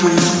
to